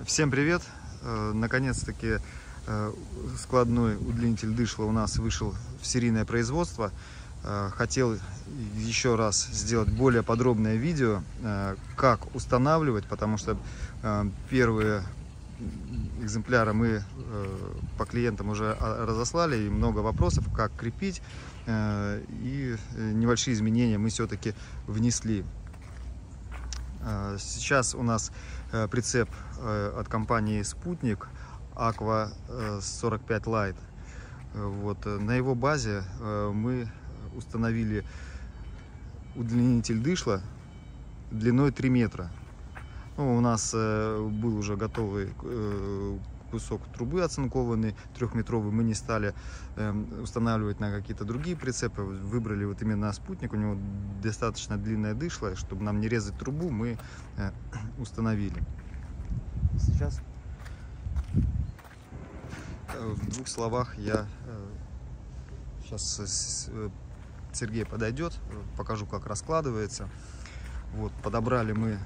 Всем привет! Э, наконец-таки э, складной удлинитель дышла у нас вышел в серийное производство. Э, хотел еще раз сделать более подробное видео, как устанавливать, потому что первые экземпляры мы по клиентам уже разослали, и много вопросов, как крепить, и небольшие изменения мы все-таки внесли. Сейчас у нас Э, прицеп э, от компании Спутник Aqua 45 Lite. Вот. На его базе э, мы установили удлинитель дышла длиной 3 метра. Ну, у нас был уже готовый кусок трубы оцинкованный, трехметровый, мы не стали э, устанавливать на какие-то другие прицепы, выбрали вот именно спутник, у него достаточно длинная дышла, чтобы нам не резать трубу, мы э, установили. Сейчас э, в двух словах я э, сейчас э, Сергей подойдет, покажу, как раскладывается. Вот, подобрали мы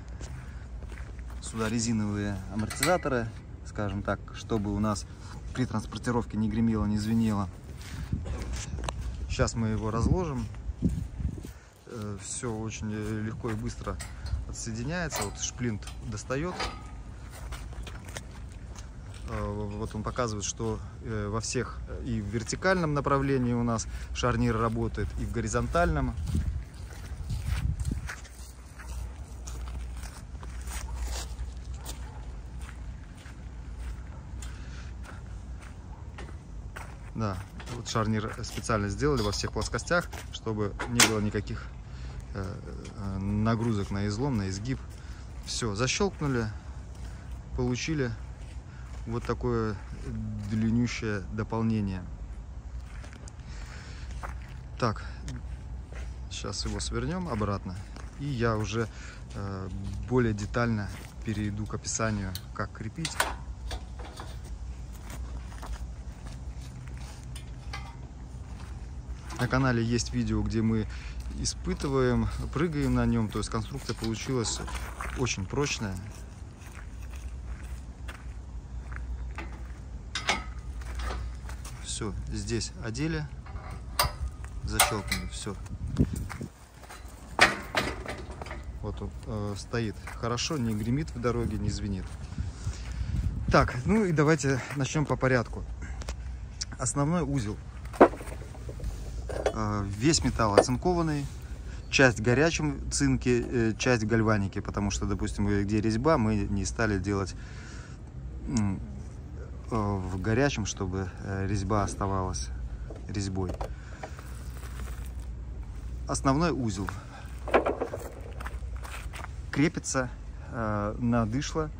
сюда резиновые амортизаторы скажем так, чтобы у нас при транспортировке не гремело, не звенело. Сейчас мы его разложим. Э, Все очень легко и быстро отсоединяется. Вот шплинт достает. Э, вот он показывает, что э, во всех и в вертикальном направлении у нас шарнир работает, и в горизонтальном. Да, вот шарнир специально сделали во всех плоскостях, чтобы не было никаких э, э, нагрузок на излом, на изгиб. Все, защелкнули, получили вот такое длиннющее дополнение. Так, сейчас его свернем обратно. И я уже э, более детально перейду к описанию, как крепить. На канале есть видео, где мы испытываем, прыгаем на нем. То есть конструкция получилась очень прочная. Все, здесь одели, защелкнули, все. Вот он э, стоит хорошо, не гремит в дороге, не звенит. Так, ну и давайте начнем по порядку. Основной узел весь металл оцинкованный, часть в горячем цинке, э, часть в гальванике, потому что, допустим, где резьба, мы не стали делать э, в горячем, чтобы резьба оставалась резьбой. Основной узел крепится на дышло.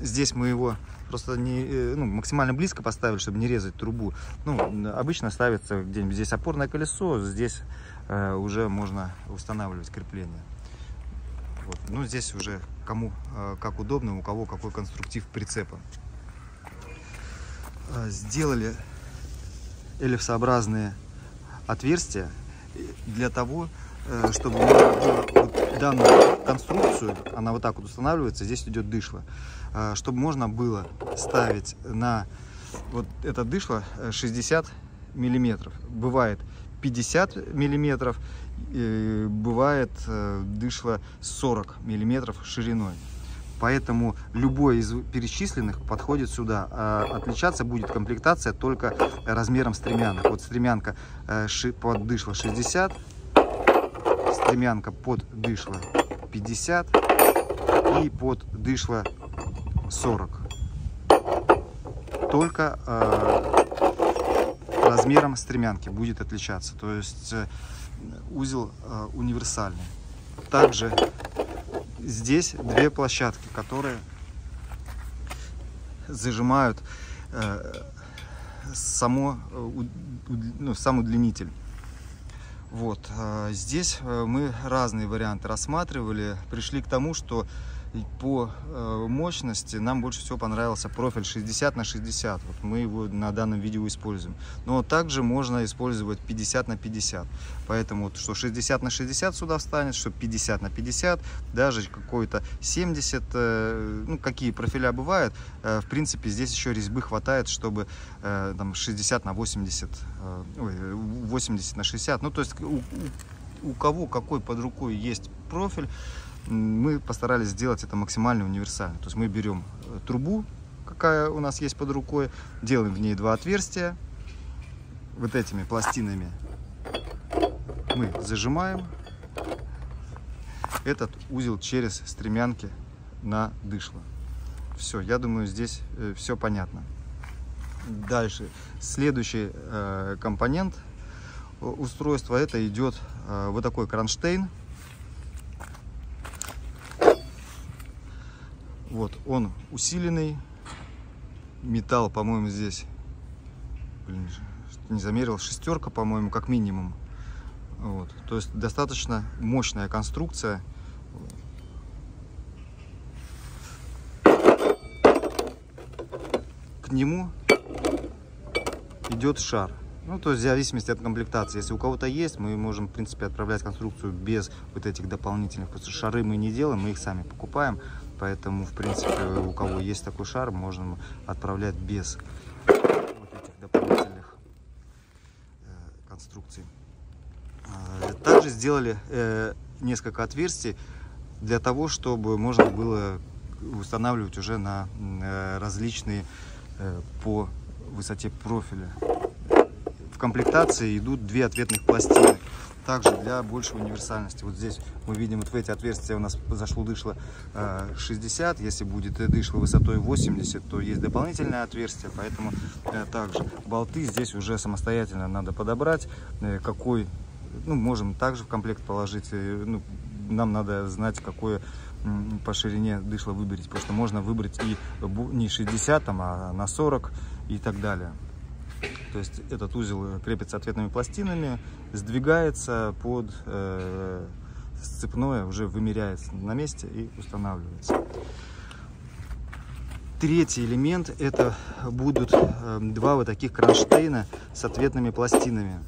Здесь мы его просто не, э, ну, максимально близко поставили, чтобы не резать трубу. Ну, обычно ставится где-нибудь здесь опорное колесо, здесь э, уже можно устанавливать крепление. Вот. Ну, здесь уже кому э, как удобно, у кого какой конструктив прицепа. Э, сделали эллипсообразные отверстия для того, э, чтобы вот данную конструкцию, она вот так вот устанавливается, здесь идет дышло. А, чтобы можно было ставить на вот это дышло 60 миллиметров. Бывает 50 миллиметров, бывает э, дышло 40 миллиметров шириной. Поэтому любой из перечисленных подходит сюда. А отличаться будет комплектация только размером стремянок. Вот стремянка э, под дышло 60, стремянка под дышло 50 и под дышло 40. Только э, размером стремянки будет отличаться. То есть э, узел э, универсальный. Также здесь две площадки, которые зажимают э, само, э, ну, сам удлинитель. Вот. Э, здесь э, мы разные варианты рассматривали, пришли к тому, что по э, мощности нам больше всего понравился профиль 60 на 60. Вот мы его на данном видео используем. Но также можно использовать 50 на 50. Поэтому вот, что 60 на 60 сюда встанет, что 50 на 50, даже какой-то 70, э, ну какие профиля бывают. Э, в принципе здесь еще резьбы хватает, чтобы там 60 на 80, э, ой, 80 на 60. Ну то есть у, у кого какой под рукой есть профиль, мы постарались сделать это максимально универсально. То есть мы берем э, трубу, какая у нас есть под рукой, делаем в ней два отверстия, вот этими пластинами мы зажимаем этот узел через стремянки на дышло. Все, я думаю, здесь э, все понятно. Дальше, следующий э, компонент устройства, это идет вот такой кронштейн Вот, он усиленный. Металл, по-моему, здесь, блин, не замерил, шестерка, по-моему, как минимум. Вот, то есть достаточно мощная конструкция. К нему идет шар. Ну, то есть в зависимости от комплектации. Если у кого-то есть, мы можем, в принципе, отправлять конструкцию без вот этих дополнительных. Что шары мы не делаем, мы их сами покупаем. Поэтому, в принципе, у кого есть такой шар, можно отправлять без вот этих дополнительных э, конструкций. А, также сделали э, несколько отверстий для того, чтобы можно было устанавливать уже на э, различные по высоте профиля в комплектации идут две ответных пластины. Также для большей универсальности. Вот здесь мы видим, вот в эти отверстия у нас зашло дышло 60. Э, Если будет дышло высотой 80, то есть дополнительное отверстие. Поэтому э, также болты здесь уже самостоятельно надо подобрать. Э, какой, ну, можем также в комплект положить. Ну, нам надо знать, какое по ширине дышло выберить. Потому что можно выбрать и не 60, там, а на 40 и так далее. То есть этот узел крепится ответными пластинами, сдвигается под э, сцепное, уже вымеряется на месте и устанавливается. Третий элемент это будут э, два вот таких кронштейна с ответными пластинами.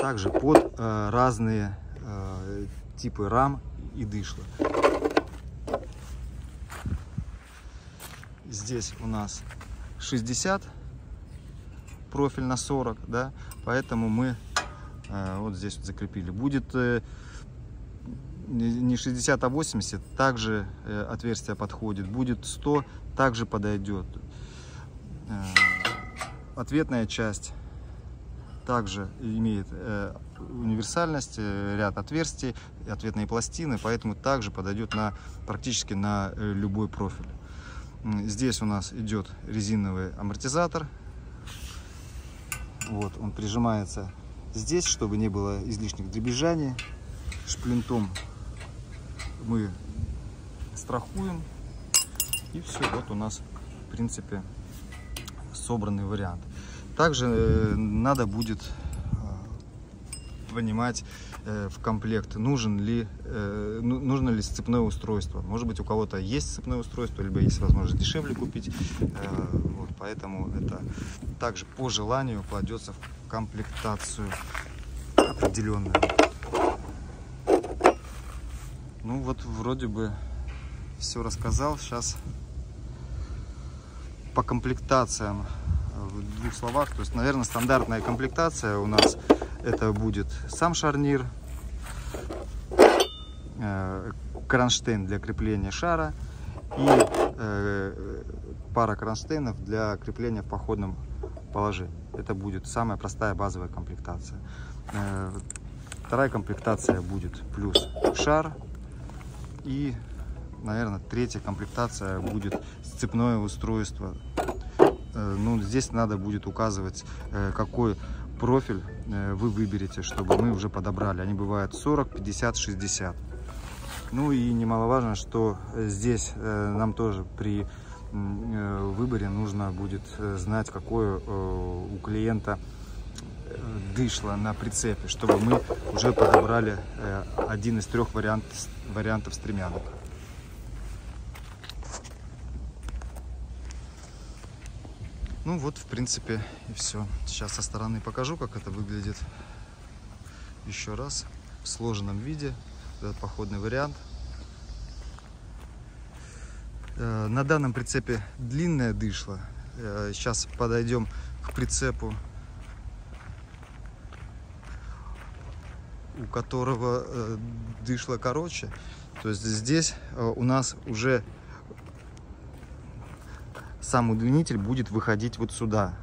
Также под э, разные э, типы рам и дышла. Здесь у нас 60, профиль на 40, да, поэтому мы э, вот здесь вот закрепили. Будет э, не 60, а 80, также э, отверстие подходит. Будет 100, также подойдет. Э, ответная часть также имеет э, универсальность, э, ряд отверстий, ответные пластины, поэтому также подойдет на, практически на э, любой профиль. Здесь у нас идет резиновый амортизатор. Вот, он прижимается здесь, чтобы не было излишних дребезжаний. Шплинтом мы страхуем. И все, вот у нас, в принципе, собранный вариант. Также э, надо будет понимать э, в комплект, нужен ли, э, ну, нужно ли сцепное устройство. Может быть, у кого-то есть сцепное устройство, либо есть возможность дешевле купить. Э, вот, поэтому это также по желанию кладется в комплектацию определенную. Ну вот вроде бы все рассказал. Сейчас по комплектациям в двух словах. То есть, наверное, стандартная комплектация у нас это будет сам шарнир, э, кронштейн для крепления шара и э, пара кронштейнов для крепления в походном положении. Это будет самая простая базовая комплектация. Э, вторая комплектация будет плюс шар. И, наверное, третья комплектация будет сцепное устройство. Ну, здесь надо будет указывать, какой профиль э, вы выберете, чтобы мы уже подобрали. Они бывают 40, 50, 60. Ну и немаловажно, что здесь э, нам тоже при э, выборе нужно будет знать, какое у клиента дышло на прицепе, чтобы мы уже подобрали э, один из трех вариант, вариантов стремянок. Ну вот, в принципе, и все. Сейчас со стороны покажу, как это выглядит еще раз в сложенном виде. Этот походный вариант. Э, на данном прицепе длинная дышла. Э, сейчас подойдем к прицепу, у которого э, дышло короче. То есть здесь у нас уже сам удлинитель будет выходить вот сюда.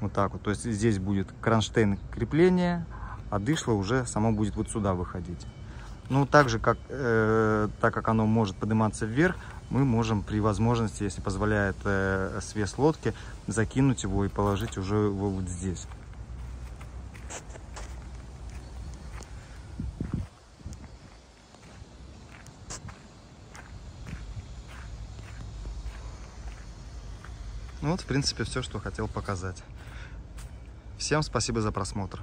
Вот так вот. То есть здесь будет кронштейн крепления, а дышло уже само будет вот сюда выходить. Ну, так же, как, э, так как оно может подниматься вверх, мы можем при возможности, если позволяет э, свес лодки, закинуть его и положить уже его вот здесь. Ну вот, в принципе, все, что хотел показать. Всем спасибо за просмотр.